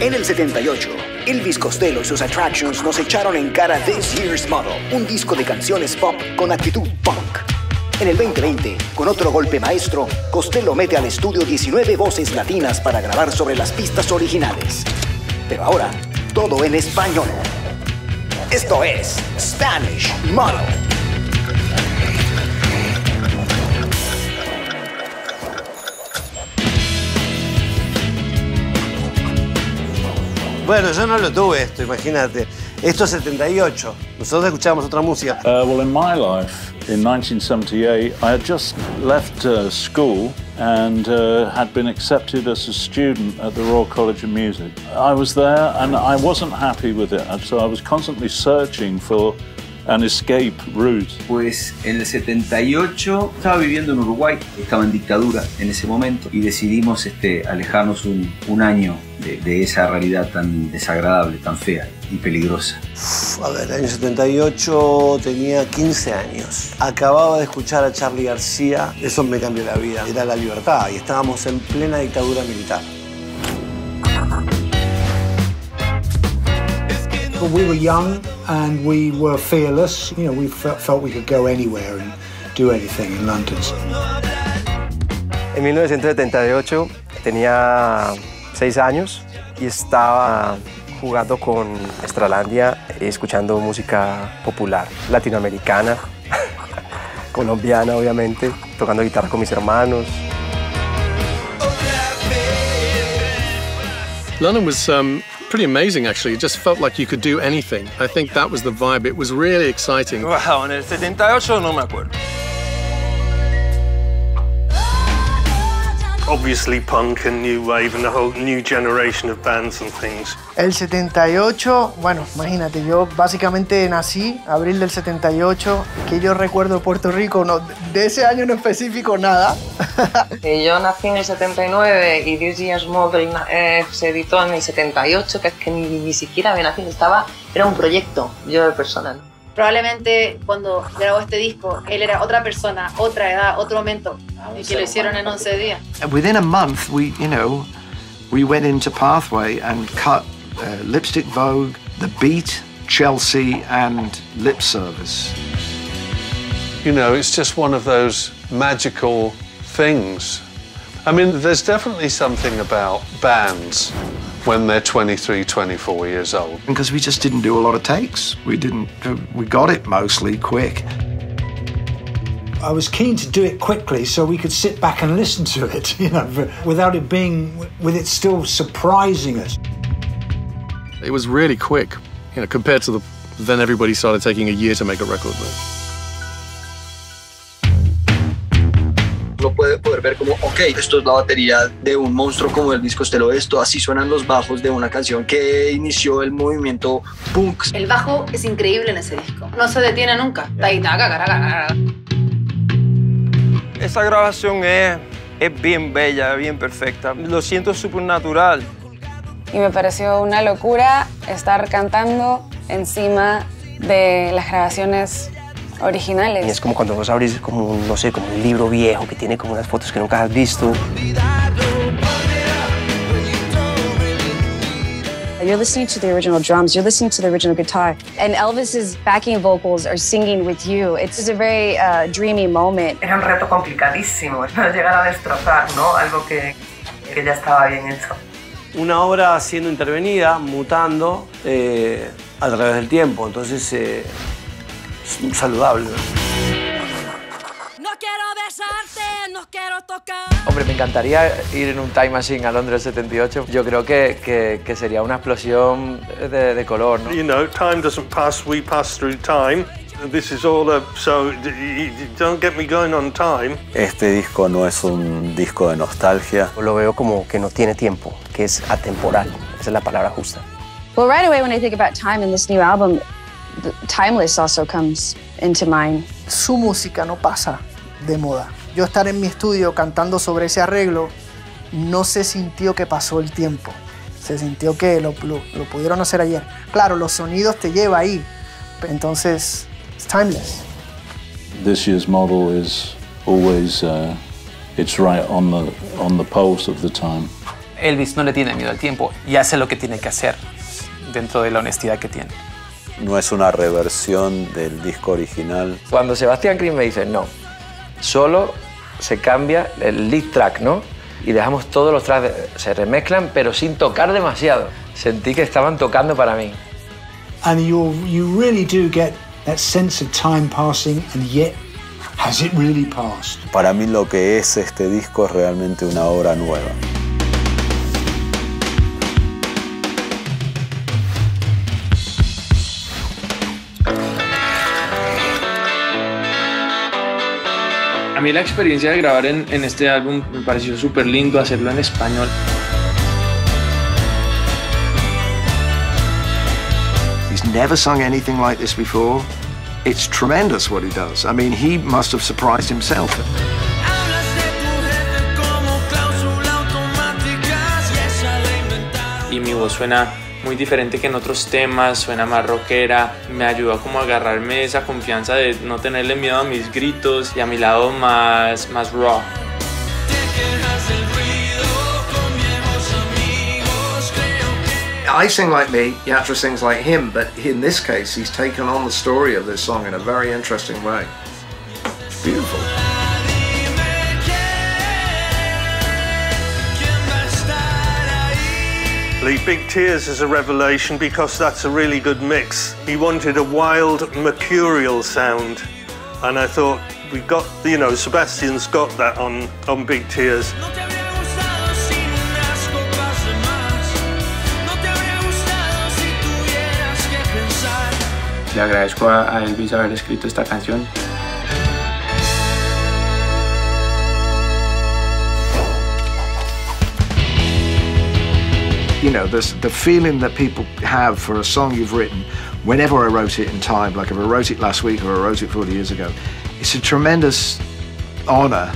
En el 78, Elvis Costello y sus Attractions nos echaron en cara This Year's Model, un disco de canciones pop con actitud punk. En el 2020, con otro golpe maestro, Costello mete al estudio 19 voces latinas para grabar sobre las pistas originales. Pero ahora, todo en español. Esto es Spanish Model. Bueno, yo no lo tuve esto, imagínate. Esto es 78. Nosotros escuchábamos otra música. Uh, well, in my life, in 1978, I had just left uh, school and uh, had been accepted as a student at the Royal College of Music. I was there and I wasn't happy with it, so I was constantly searching for an escape route. Pues en el 78 estaba viviendo en Uruguay, estaba en dictadura en ese momento y decidimos este, alejarnos un, un año de, de, esa realidad tan desagradable, tan fea y peligrosa. A ver, en el 78 tenía 15 años. Acababa de escuchar a Charlie García, eso me cambió la vida, era la libertad y estábamos en plena dictadura militar. We were young and we were fearless. You know, we felt we could go anywhere and do anything in London. En 1978 tenía seis años y estaba jugando con Estralandia, escuchando música popular latinoamericana, colombiana obviamente, tocando guitarra con mis hermanos. London was um, pretty amazing, actually. It just felt like you could do anything. I think that was the vibe. It was really exciting. Wow, en el 78 no me acuerdo. Obviously punk and new wave and the whole new generation of bands and things. El 78, bueno, imagínate, yo básicamente nací abril del 78, que yo recuerdo Puerto Rico, no, de ese año en específico nada. yo nací en el 79 y This Year's Model eh, se editó en el 78, que es que ni, ni siquiera había nacido, estaba, era un proyecto yo de persona. ¿No? Probablemente cuando grabó este disco, él era otra persona, otra edad, otro momento, y que lo hicieron en 11 días. Within a month, we, you know, we went into Pathway and cut uh, Lipstick Vogue, The Beat, Chelsea, and Lip Service. You know, it's just one of those magical things. I mean, there's definitely something about bands when they're 23, 24 years old. Because we just didn't do a lot of takes. We didn't, uh, we got it mostly quick. I was keen to do it quickly so we could sit back and listen to it, you know, without it being, with it still surprising us. It was really quick, you know, compared to the, then everybody started taking a year to make a record. But. Puede poder ver como, ok, esto es la batería de un monstruo como Elvis Costello, esto, así suenan los bajos de una canción que inició el movimiento punk. El bajo es increíble en ese disco, no se detiene nunca. Esa grabación es, es bien bella, bien perfecta, lo siento súper natural. Y me pareció una locura estar cantando encima de las grabaciones originales. Y es como cuando vos abrís como, no sé, como un libro viejo que tiene como unas fotos que nunca has visto. You're listening to the original drums, you're listening to the original guitar, and Elvis's backing vocals are singing with you. It's just a very uh, dreamy moment. Era un reto complicadísimo, llegar a destrozar, ¿no? Algo que, que ya estaba bien hecho. Una obra siendo intervenida, mutando eh, a través del tiempo, entonces eh, saludable. No quiero besarte, no quiero tocar. Hombre, me encantaría ir en un Time Machine a Londres 78. Yo creo que, que, que sería una explosión de, de, color, ¿no? You know, time doesn't pass, we pass through time. This is all a, so don't get me going on time. Este disco no es un disco de nostalgia. Lo veo como que no tiene tiempo, que es atemporal. Esa es la palabra justa. Well, right away when I think about time in this new album, Timeless also comes into mind. Su música no pasa de moda. Yo estar en mi estudio cantando sobre ese arreglo, no se sintió que pasó el tiempo. Se sintió que lo, lo, lo pudieron hacer ayer. Claro, los sonidos te lleva ahí. Entonces, it's timeless. This year's model is always, uh, it's right on the, on the pulse of the time. Elvis no le tiene miedo al tiempo y hace lo que tiene que hacer dentro de la honestidad que tiene. No es una reversión del disco original. Cuando Sebastián Cris me dice, no, solo se cambia el lead track, ¿no? Y dejamos todos los tracks, se remezclan, pero sin tocar demasiado. Sentí que estaban tocando para mí. And you you really do get that sense of time passing, and yet has it really passed? Para mí lo que es este disco es realmente una obra nueva. Mí la experiencia de grabar en, en este álbum me pareció súper lindo hacerlo en español. He's never sung anything like this before. It's tremendous what he does. I mean, he must have surprised himself. Y mi voz suena muy diferente que en otros temas, suena más rockera, me ayudó como a agarrarme esa confianza de no tenerle miedo a mis gritos y a mi lado más, más raw. I sing like me, Yatra sings like him, but in this case, he's taken on the story of this song in a very interesting way. It's beautiful. The Big Tears is a revelation because that's a really good mix. He wanted a wild, mercurial sound, and I thought we got, you know, Sebastian's got that on, on Big Tears. Le agradezco a, a Elvis haber escrito esta canción. You know, the feeling that people have for a song you've written, whenever I wrote it in time, like if I wrote it last week or I wrote it 40 years ago, it's a tremendous honor